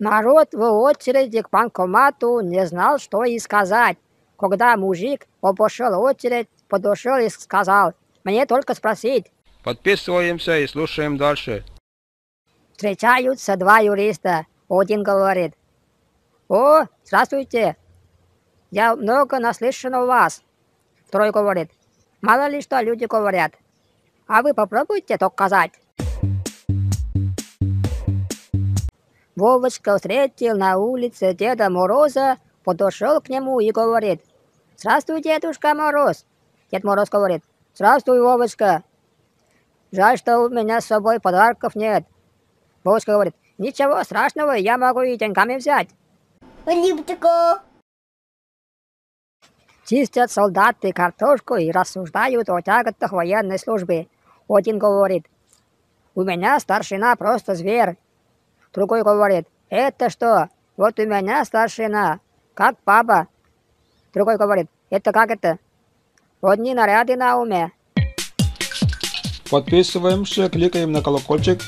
Народ в очереди к банкомату не знал, что и сказать. Когда мужик обошел очередь, подошел и сказал, мне только спросить. Подписываемся и слушаем дальше. Встречаются два юриста. Один говорит, «О, здравствуйте, я много наслышан у вас». Второй говорит, «Мало ли что люди говорят, а вы попробуйте доказать». Вовочка встретил на улице Деда Мороза, подошел к нему и говорит, «Здравствуй, Дедушка Мороз». Дед Мороз говорит, «Здравствуй, Вовочка. Жаль, что у меня с собой подарков нет». Вовочка говорит, «Ничего страшного, я могу и деньгами взять». Чистят солдаты картошку и рассуждают о тяготах военной службы. Один говорит, «У меня старшина просто зверь». Другой говорит, «Это что? Вот у меня старшина, как папа». Другой говорит, «Это как это?» Одни наряды на уме. Подписываемся, кликаем на колокольчик